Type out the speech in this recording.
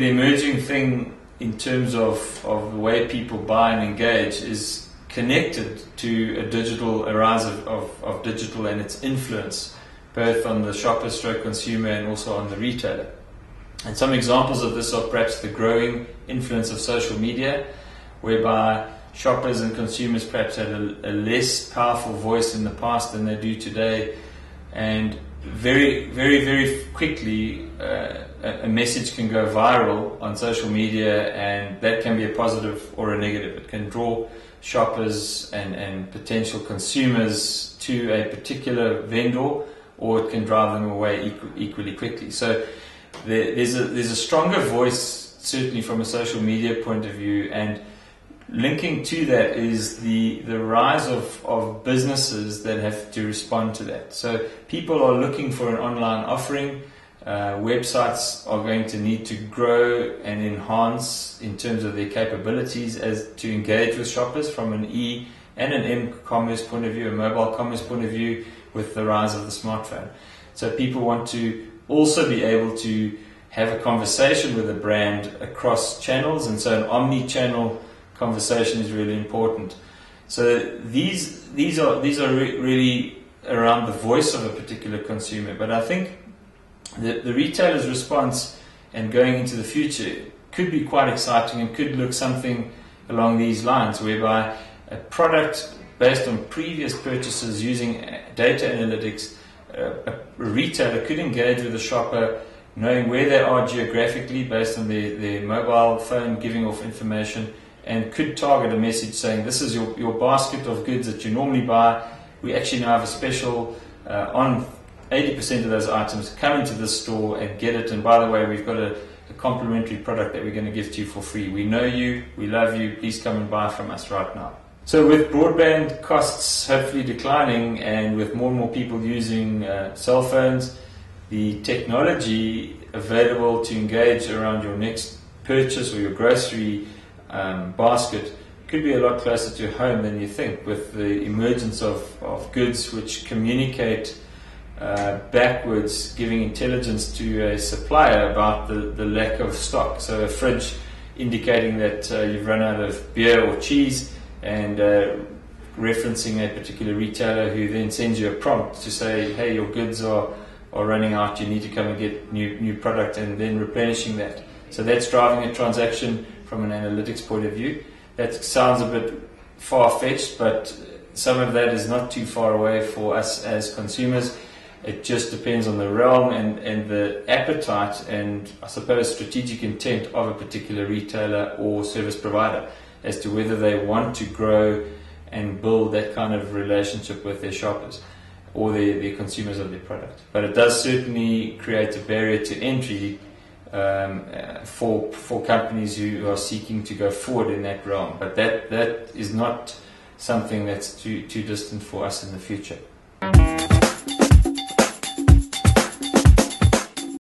the emerging thing in terms of, of the way people buy and engage is connected to a digital, a rise of, of, of digital and its influence, both on the shopper stroke consumer and also on the retailer. And some examples of this are perhaps the growing influence of social media, whereby shoppers and consumers perhaps had a, a, less powerful voice in the past than they do today, and very, very, very quickly uh, a, message can go viral on social media, and that can be a positive or a negative. It can draw shoppers and, and potential consumers to a particular vendor, or it can drive them away equal, equally quickly. So there, there's a there's a stronger voice certainly from a social media point of view, and linking to that is the the rise of, of businesses that have to respond to that. So people are looking for an online offering. Uh, websites are going to need to grow and enhance in terms of their capabilities as to engage with shoppers from an e and an m-commerce point of view, a mobile commerce point of view, with the rise of the smartphone. So people want to also be able to have a conversation with a brand across channels, and so an omni-channel conversation is really important. So these these are these are re- really around the voice of a particular consumer. But I think the, the retailer's response and going into the future could be quite exciting and could look something along these lines, whereby a product based on previous purchases using data analytics uh, a, retailer could engage with a shopper knowing where they are geographically based on their, their mobile phone giving off information and could target a message saying this is your, your basket of goods that you normally buy. We actually now have a special uh, on 80% of those items. Come into this store and get it. And by the way we've got a, a complimentary product that we're going to give to you for free. We know you. We love you. Please come and buy from us right now. So with broadband costs hopefully declining and with more and more people using uh, cell phones, the technology available to engage around your next purchase or your grocery um, basket could be a lot closer to home than you think with the emergence of, of goods which communicate uh, backwards, giving intelligence to a supplier about the, the lack of stock. So a fridge indicating that uh, you've run out of beer or cheese and uh, referencing a particular retailer who then sends you a prompt to say, hey, your goods are, are running out, you need to come and get new, new product, and then replenishing that. So that's driving a transaction from an analytics point of view. That sounds a bit far fetched, but some of that is not too far away for us as consumers. It just depends on the realm and, and the appetite and I suppose strategic intent of a particular retailer or service provider as to whether they want to grow and build that kind of relationship with their shoppers or their, their consumers of their product. But it does certainly create a barrier to entry um, uh, for for companies who are seeking to go forward in that realm. But that that is not something that's too too distant for us in the future.